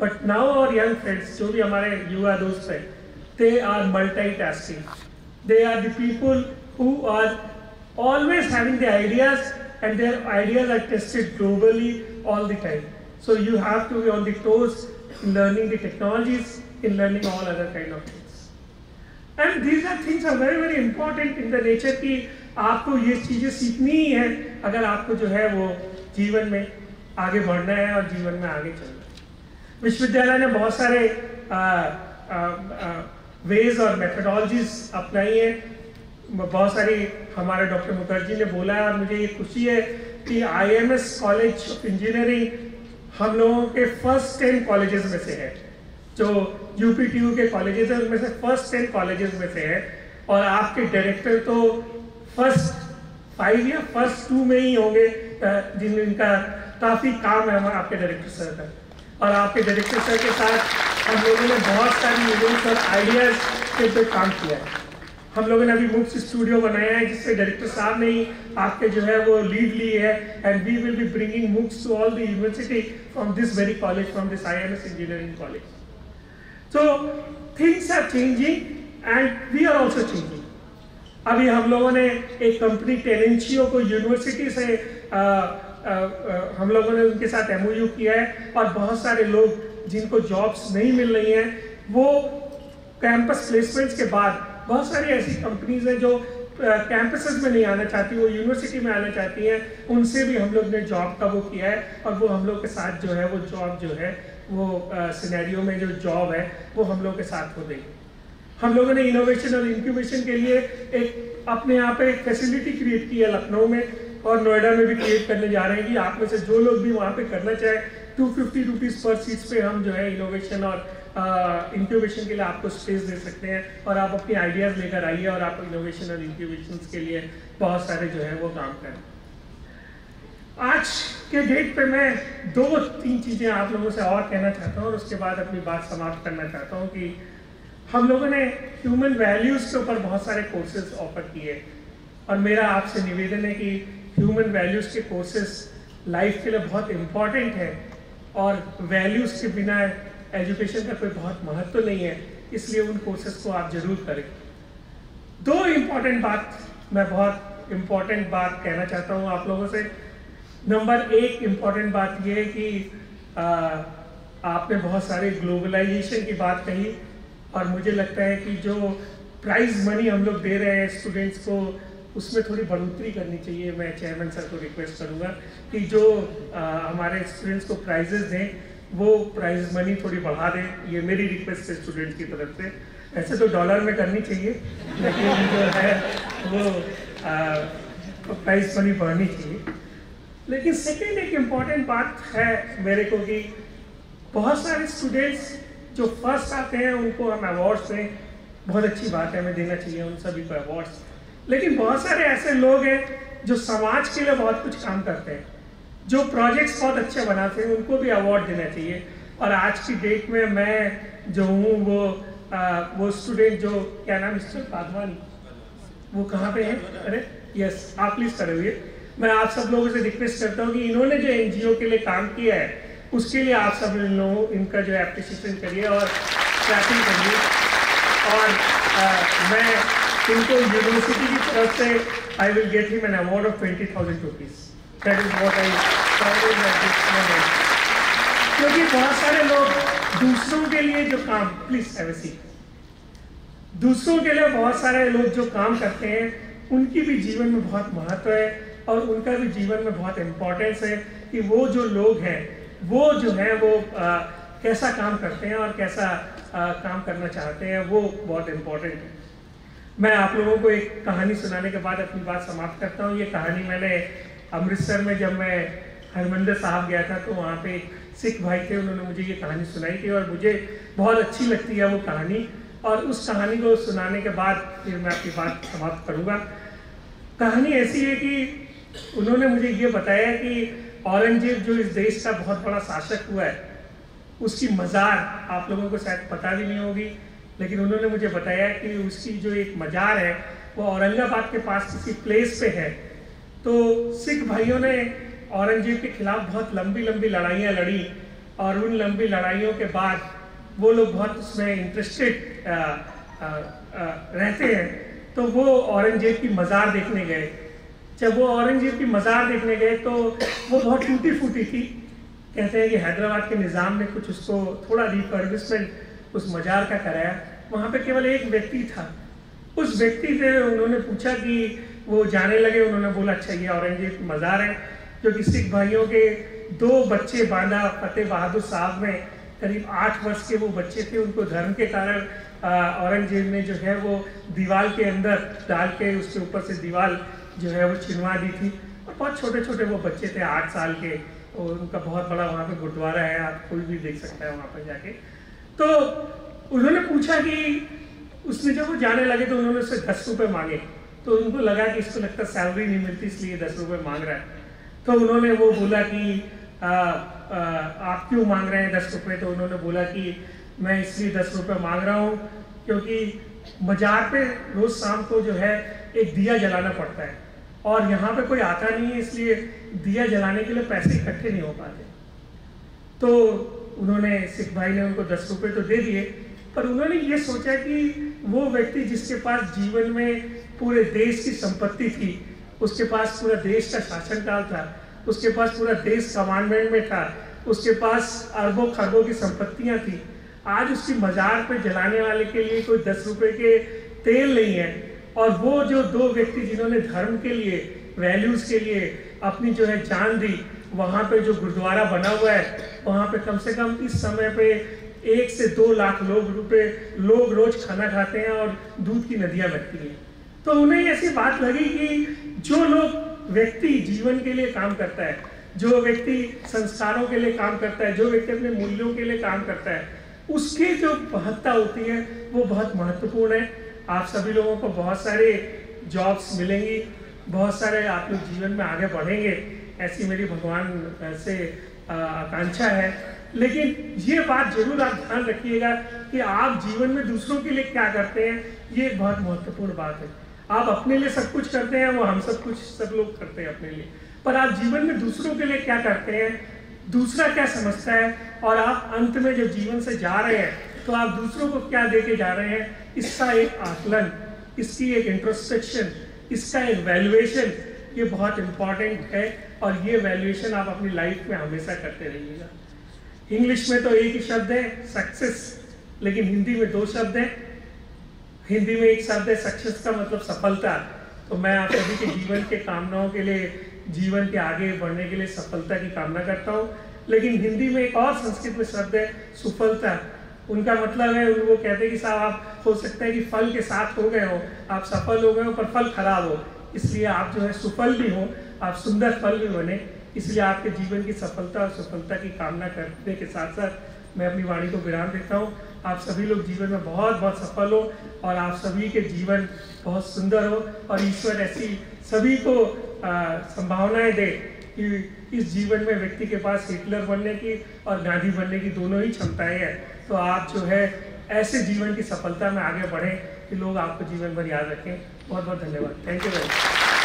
But now our young friends जो भी हमारे युवा दोस्त हैं they are multi tasking they are people who are always having the ideas and their ideas are tested globally all the time so you have to be on the toes in learning the technologies in learning all other kind of things and these are things are very very important in the nature की आपको ये चीज़ें सीखनी ही है, अगर आपको जो है वो जीवन में आगे बढ़ना है और जीवन में आगे चलना है। विश्वविद्यालय ने बहुत सारे वेज और मेथडोलॉजीज अपनाई है। बहुत सारी हमारे डॉक्टर मुखर्जी ने बोला है, और मुझे ये खुशी है कि आईएमएस कॉलेज ऑफ़ इंजीनियरिंग हम लोगों के फ़र्स्ट टेन कॉलेजेस में से है, जो यूपीटीयू के कॉलेजेस हैं, उनमें से फ़र्स्ट टेन कॉलेजेस में से है। और आपके डायरेक्टर तो फ़र्स्ट फाइव या फ़र्स्ट टू में ही होंगे जिन इनका काफ़ी काम है हमारे, आपके डायरेक्टर सर का। और आपके डायरेक्टर सर के साथ हम लोगों ने बहुत सारी इवेंट्स और आइडियाज़ के पे काम किया है। हम लोगों ने अभी मुक्स स्टूडियो बनाया है, जिससे डायरेक्टर साहब ने ही आपके जो है वो लीड ली है। And we will be bringing MOOCs to all the university from this very college from this IMS engineering college so things are changing and we are also changing अभी हम लोगों ने एक कंपनी टेनेंशियो को यूनिवर्सिटी से हम लोगों ने उनके साथ एमओयू किया है और बहुत सारे लोग जिनको जॉब्स नहीं मिल रही हैं, वो कैंपस प्लेसमेंट्स के बाद बहुत सारी ऐसी कंपनीज़ हैं जो कैंपसेस में नहीं आना चाहती, वो यूनिवर्सिटी में आना चाहती हैं, उनसे भी हम लोग ने जॉब का वो किया है और वो हम लोग के साथ जो है, वो जॉब जो है, वो सिनेरियो में जो जॉब है, वो हम लोग के साथ हो गई। हम लोगों ने इनोवेशन और इंक्यूबेशन के लिए एक, अपने यहाँ पे एक फैसिलिटी क्रिएट की है लखनऊ में और नोएडा में भी क्रिएट करने जा रहे हैं कि आप में से जो लोग भी वहाँ पे करना चाहे टू फिफ्टी रुपीज़ पर सीट्स पे हम जो है इनोवेशन और इंक्यूबेशन के लिए आपको स्पेस दे सकते हैं और आप अपनी आइडियाज़ लेकर आइए और आप इनोवेशन और इंक्यूबेशन के लिए बहुत सारे जो है वो काम करें। आज के डेट पे मैं दो तीन चीज़ें आप लोगों से और कहना चाहता हूँ और उसके बाद अपनी बात समाप्त करना चाहता हूँ कि हम लोगों ने ह्यूमन वैल्यूज़ के ऊपर बहुत सारे कोर्सेज ऑफ़र किए। और मेरा आपसे निवेदन है कि ह्यूमन वैल्यूज़ के कोर्सेस लाइफ के लिए बहुत इंपॉर्टेंट है और वैल्यूज़ के बिना एजुकेशन का कोई बहुत महत्व नहीं है इसलिए उन कोर्सेज को आप ज़रूर करें। दो इंपॉर्टेंट बात मैं बहुत इंपॉर्टेंट बात कहना चाहता हूँ आप लोगों से। नंबर एक इंपॉर्टेंट बात यह है कि आ, आपने बहुत सारे ग्लोबलाइजेशन की बात कही और मुझे लगता है कि जो प्राइज मनी हम लोग दे रहे हैं स्टूडेंट्स को उसमें थोड़ी बढ़ोतरी करनी चाहिए। मैं चेयरमैन सर को रिक्वेस्ट करूँगा कि जो आ, हमारे स्टूडेंट्स को प्राइजेस दें वो प्राइज मनी थोड़ी बढ़ा दें। ये मेरी रिक्वेस्ट है स्टूडेंट्स की तरफ़ से। ऐसे तो डॉलर में करनी चाहिए लेकिन जो है वो प्राइज मनी बढ़नी चाहिए। लेकिन सेकेंड एक इंपॉर्टेंट बात है मेरे को कि बहुत सारे स्टूडेंट्स जो फ़र्स्ट आते हैं उनको हम अवार्ड्स दें। बहुत अच्छी बात है हमें देना चाहिए उन सभी को अवार्ड्स लेकिन बहुत सारे ऐसे लोग हैं जो समाज के लिए बहुत कुछ काम करते हैं जो प्रोजेक्ट्स बहुत अच्छे बनाते हैं उनको भी अवार्ड देना चाहिए। और आज की डेट में मैं जो हूँ वो आ, वो स्टूडेंट जो क्या नाम मिस्टर पादवानी। वो कहाँ पे है? अरे यस आप प्लीज़ करे मैं आप सब लोगों से रिक्वेस्ट करता हूँ कि इन्होंने जो एनजीओ के लिए काम किया है उसके लिए आप सब लोगों इनका जो एप्रिसिएशन करिए और क्लैपिंग करिए। और आ, मैं इनको यूनिवर्सिटी की तरफ़ से I will get him an award of twenty thousand rupees that is what I क्योंकि बहुत सारे लोग दूसरों के लिए जो काम प्लीज़ हैव दूसरों के लिए बहुत सारे लोग जो काम करते हैं उनकी भी जीवन में बहुत महत्व है और उनका भी जीवन में बहुत इम्पोर्टेंस है कि वो जो लोग हैं वो जो है वो आ, कैसा काम करते हैं और कैसा आ, काम करना चाहते हैं वो बहुत इम्पोर्टेंट है। मैं आप लोगों को एक कहानी सुनाने के बाद अपनी बात समाप्त करता हूँ। ये कहानी मैंने अमृतसर में जब मैं हरमंदिर साहब गया था तो वहाँ पे एक सिख भाई थे, उन्होंने मुझे ये कहानी सुनाई थी और मुझे बहुत अच्छी लगती है वो कहानी। और उस कहानी को सुनाने के बाद फिर मैं आपकी बात समाप्त करूँगा। कहानी ऐसी है कि उन्होंने मुझे ये बताया कि औरंगज़ेब जो इस देश का बहुत बड़ा शासक हुआ है, उसकी मज़ार आप लोगों को शायद पता भी नहीं होगी। लेकिन उन्होंने मुझे बताया कि उसकी जो एक मज़ार है, वो औरंगाबाद के पास किसी प्लेस पे है। तो सिख भाइयों ने औरंगज़ेब के खिलाफ बहुत लंबी लंबी लड़ाइयाँ लड़ी और उन लंबी लड़ाइयों के बाद वो लोग बहुत उसमें इंटरेस्टेड रहते हैं। तो वो औरंगज़ेब की मज़ार देखने गए। जब वो औरंगज़ेब की मज़ार देखने गए तो वो बहुत टूटी फूटी थी। कहते हैं कि हैदराबाद के निज़ाम ने कुछ उसको थोड़ा रिफर्बिशमेंट उस मज़ार का कराया। वहाँ पे केवल एक व्यक्ति था। उस व्यक्ति से उन्होंने पूछा कि वो जाने लगे। उन्होंने बोला अच्छा ये औरंगज़ेब मज़ार है, जो कि सिख भाइयों के दो बच्चे बांधा फतेह बहादुर साहब में। करीब आठ वर्ष के वो बच्चे थे। उनको धर्म के कारण औरंगज़ेब ने जो है वो दीवार के अंदर डाल के उसके ऊपर से दीवार जो है वो छिनवा दी थी। और बहुत छोटे छोटे वो बच्चे थे, आठ साल के। और उनका बहुत बड़ा वहाँ पे गुरुद्वारा है। आप कोई भी देख सकता है वहाँ पर जाके। तो उन्होंने पूछा कि उसने जब वो जाने लगे तो उन्होंने उससे दस रुपये मांगे। तो उनको लगा कि इसको लगता सैलरी नहीं मिलती इसलिए दस रुपये मांग रहा है। तो उन्होंने वो बोला कि आ, आ, आप क्यों मांग रहे हैं दस रुपये तो उन्होंने बोला कि मैं इसलिए दस रुपये मांग रहा हूँ क्योंकि बाज़ार पे रोज शाम को जो है एक दिया जलाना पड़ता है और यहाँ पे कोई आता नहीं है इसलिए दिया जलाने के लिए पैसे इकट्ठे नहीं हो पाते। तो उन्होंने सिख भाई ने उनको दस रुपये तो दे दिए, पर उन्होंने ये सोचा कि वो व्यक्ति जिसके पास जीवन में पूरे देश की संपत्ति थी, उसके पास पूरा देश का शासनकाल था, उसके पास पूरा देश कमांडमेंट में था, उसके पास अरबों खरबों की संपत्तियाँ थी, आज उसकी मजार पे जलाने वाले के लिए कोई दस रुपए के तेल नहीं है। और वो जो दो व्यक्ति जिन्होंने धर्म के लिए वैल्यूज़ के लिए अपनी जो है जान दी वहाँ पे जो गुरुद्वारा बना हुआ है, वहाँ पे कम से कम इस समय पे एक से दो लाख लोग रुपए, लोग रोज खाना खाते हैं और दूध की नदियाँ बहती हैं। तो उन्हें ऐसी बात लगी कि जो लोग व्यक्ति जीवन के लिए काम करता है, जो व्यक्ति संस्कारों के लिए काम करता है, जो व्यक्ति अपने मूल्यों के लिए काम करता है, उसकी जो महत्ता होती है, वो बहुत महत्वपूर्ण है। आप सभी लोगों को बहुत सारे जॉब्स मिलेंगी, बहुत सारे आप लोग जीवन में आगे बढ़ेंगे। ऐसी मेरी भगवान से आकांक्षा है। लेकिन ये बात ज़रूर आप ध्यान रखिएगा कि आप जीवन में दूसरों के लिए क्या करते हैं, ये एक बहुत महत्वपूर्ण बात है। आप अपने लिए सब कुछ करते हैं, वो हम सब कुछ, सब लोग करते हैं अपने लिए। पर आप जीवन में दूसरों के लिए क्या करते हैं, दूसरा क्या समझता है, और आप अंत में जब जीवन से जा रहे हैं तो आप दूसरों को क्या दे के जा रहे हैं, इसका एक आकलन, इसकी एक इंट्रोस्पेक्शन इसका एक वैल्यूएशन ये बहुत इंपॉर्टेंट है और ये वैल्यूएशन आप अपनी लाइफ में हमेशा करते रहिएगा। इंग्लिश में तो एक ही शब्द है सक्सेस लेकिन हिंदी में दो शब्द हैं। हिंदी में एक शब्द है सक्सेस का मतलब सफलता। तो मैं आप सभी के जीवन के कामनाओं के लिए, जीवन के आगे बढ़ने के लिए सफलता की कामना करता हूँ। लेकिन हिंदी में एक और संस्कृत में शब्द है, सुफलता। उनका मतलब है वो कहते हैं कि साहब, आप हो सकता है कि फल के साथ हो गए हो। आप सफल हो गए हो, पर फल खराब हो। इसलिए आप जो है सुफल भी हो, आप सुंदर फल भी बने। इसलिए आपके जीवन की सफलता और सफलता की कामना करने के साथ साथ मैं अपनी वाणी को विराम देता हूँ। आप सभी लोग जीवन में बहुत बहुत सफल हो और आप सभी के जीवन बहुत सुंदर हो और ईश्वर ऐसी सभी को संभावनाएँ दे कि इस जीवन में व्यक्ति के पास हिटलर बनने की और गांधी बनने की दोनों ही क्षमताएँ हैं। तो आप जो है ऐसे जीवन की सफलता में आगे बढ़ें। कि लोग आपको जीवन भर याद रखें। बहुत बहुत धन्यवाद। Thank you very much